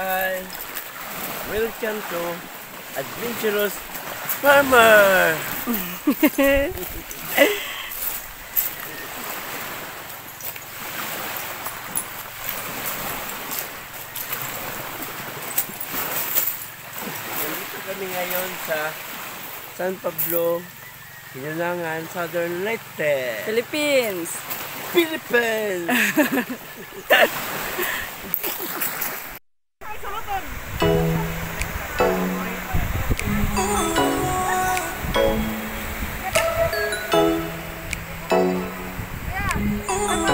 Hi! Welcome to Adventurous Farmer! Nandito kami ngayon sa San Pablo, Hinanangan, Southern Leyte. Philippines! Philippines! Ooh.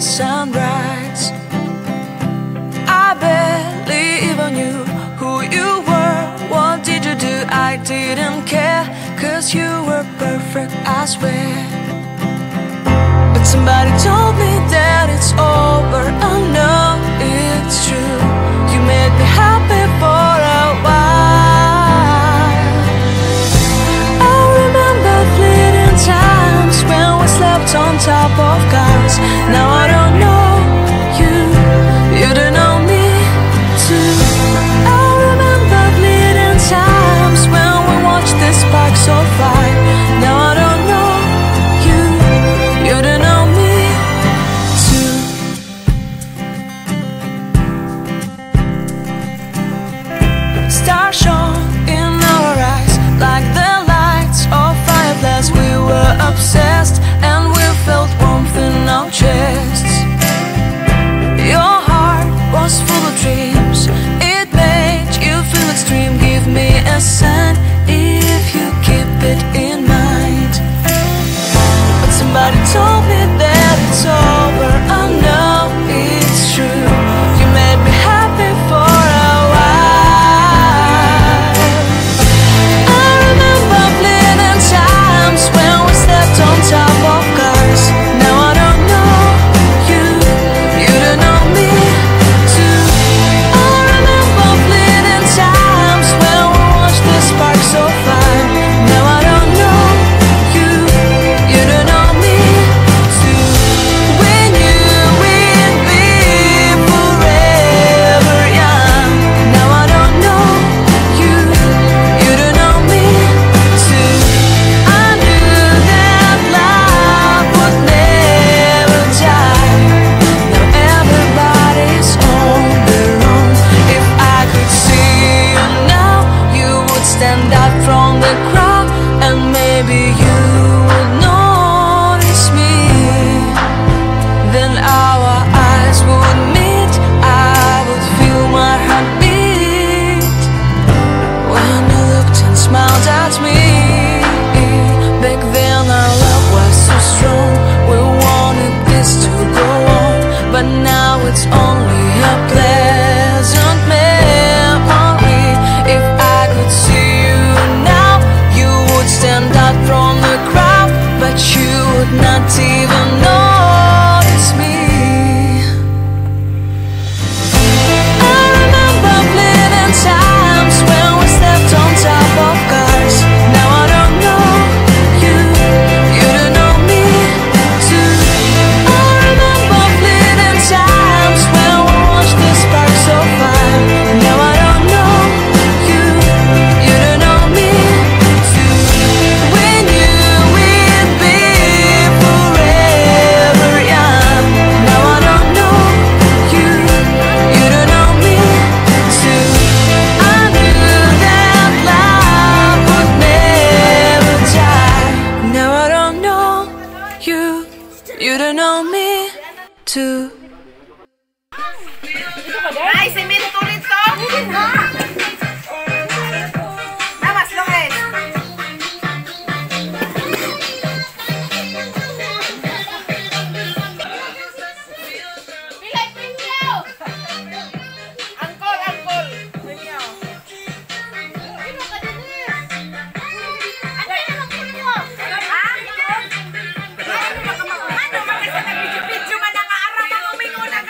sunrise. I barely even knew who you were. What did you do? I didn't care. Cause you were perfect, I swear. But somebody told me that it's over. I know it's true.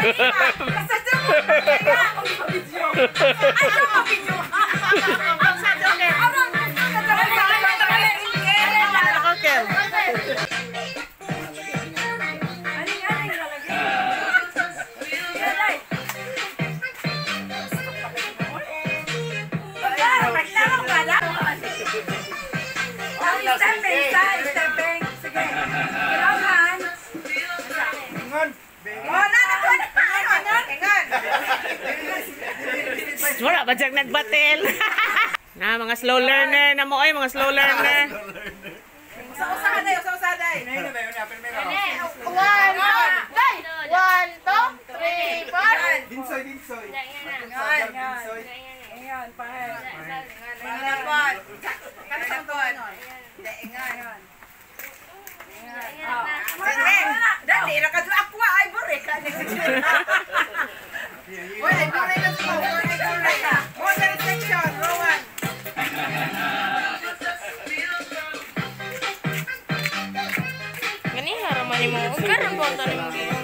Saya mau video. Saya oh, iya, iya. mau video. Wala ba nagbatil? na mga slow learner na mo ay mga slow learner. Iya, iya. mau kan nontonin dia.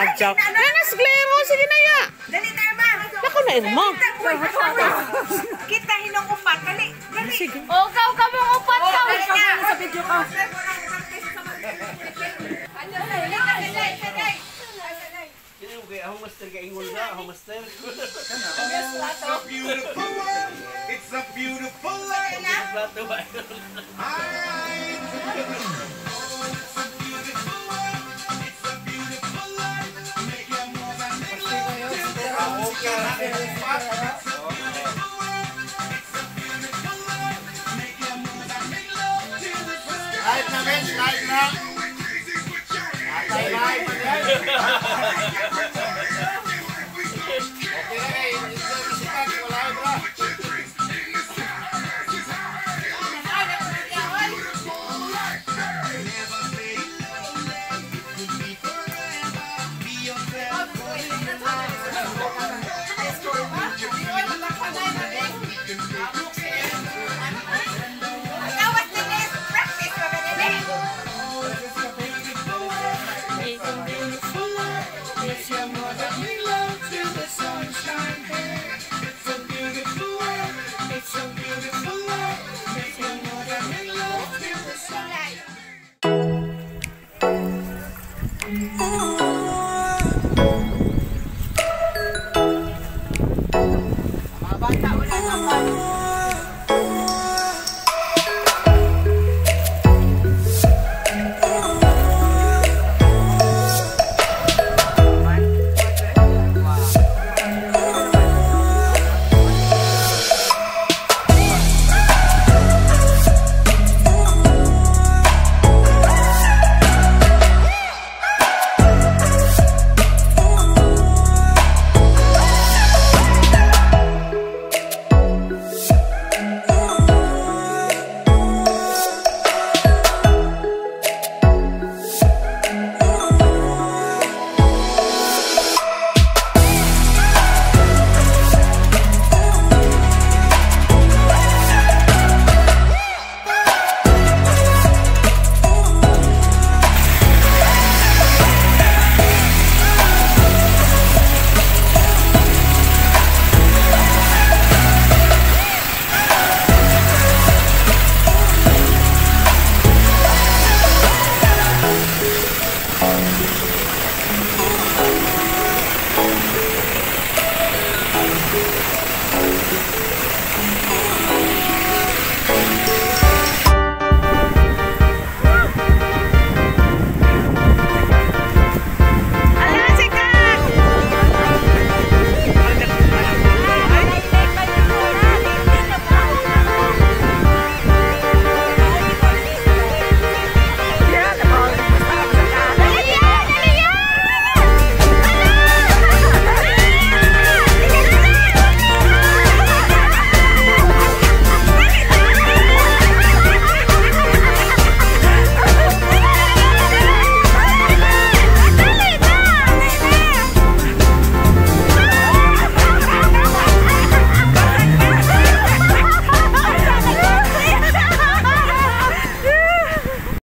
Agjaw. Nanas glero, sige na ya. Dali tayo ma. Nako na Kita hinong upat, dali. Dali. Oh, kaw ka mong upat oh, kaw. Sa video ka. It's so beautiful. It's so beautiful. It's so beautiful. Lighten up, lighten up. Lighten up.